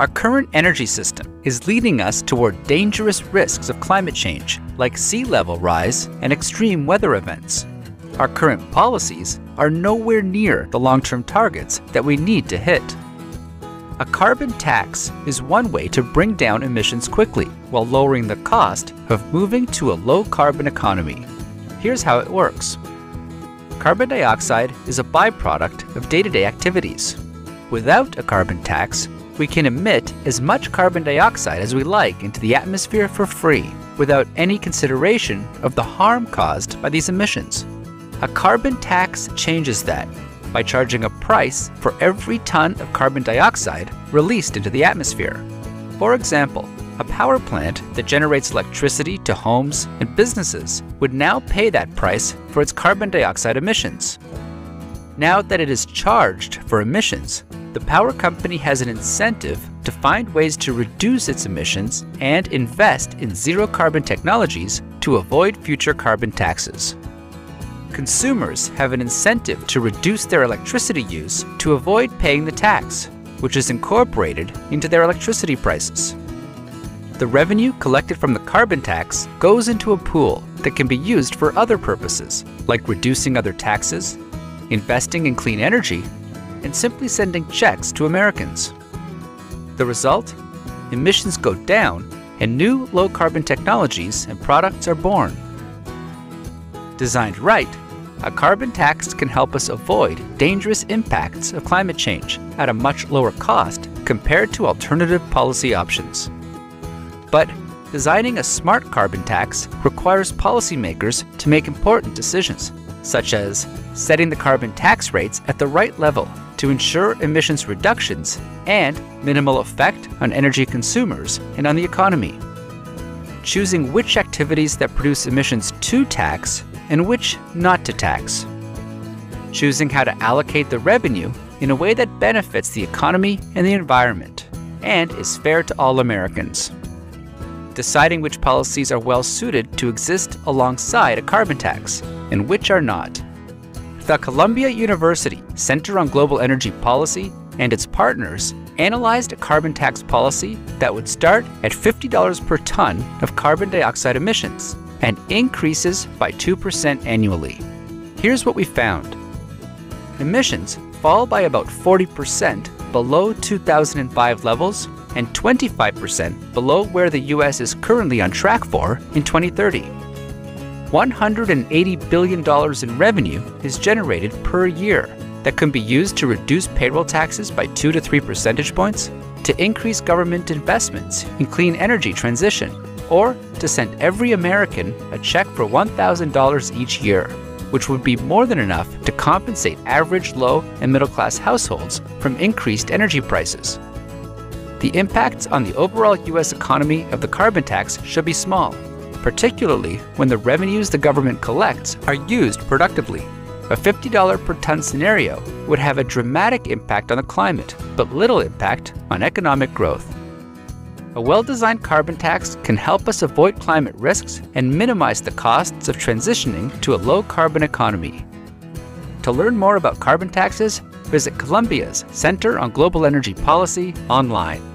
Our current energy system is leading us toward dangerous risks of climate change, like sea level rise and extreme weather events. Our current policies are nowhere near the long term targets that we need to hit. A carbon tax is one way to bring down emissions quickly while lowering the cost of moving to a low carbon economy. Here's how it works carbon dioxide is a byproduct of day to day activities. Without a carbon tax, we can emit as much carbon dioxide as we like into the atmosphere for free without any consideration of the harm caused by these emissions. A carbon tax changes that by charging a price for every ton of carbon dioxide released into the atmosphere. For example, a power plant that generates electricity to homes and businesses would now pay that price for its carbon dioxide emissions. Now that it is charged for emissions, the power company has an incentive to find ways to reduce its emissions and invest in zero carbon technologies to avoid future carbon taxes. Consumers have an incentive to reduce their electricity use to avoid paying the tax, which is incorporated into their electricity prices. The revenue collected from the carbon tax goes into a pool that can be used for other purposes, like reducing other taxes, investing in clean energy, and simply sending checks to Americans. The result? Emissions go down and new low carbon technologies and products are born. Designed right, a carbon tax can help us avoid dangerous impacts of climate change at a much lower cost compared to alternative policy options. But designing a smart carbon tax requires policymakers to make important decisions, such as setting the carbon tax rates at the right level to ensure emissions reductions and minimal effect on energy consumers and on the economy. Choosing which activities that produce emissions to tax and which not to tax. Choosing how to allocate the revenue in a way that benefits the economy and the environment and is fair to all Americans. Deciding which policies are well suited to exist alongside a carbon tax and which are not. The Columbia University Center on Global Energy Policy and its partners analyzed a carbon tax policy that would start at $50 per ton of carbon dioxide emissions and increases by 2% annually. Here's what we found emissions fall by about 40% below 2005 levels and 25% below where the US is currently on track for in 2030. $180 billion in revenue is generated per year that can be used to reduce payroll taxes by 2 to 3 percentage points, to increase government investments in clean energy transition, or to send every American a check for $1,000 each year, which would be more than enough to compensate average low and middle class households from increased energy prices. The impacts on the overall U.S. economy of the carbon tax should be small, particularly when the revenues the government collects are used productively. A $50 per ton scenario would have a dramatic impact on the climate, but little impact on economic growth. A well designed carbon tax can help us avoid climate risks and minimize the costs of transitioning to a low carbon economy. To learn more about carbon taxes, visit Columbia's Center on Global Energy Policy online.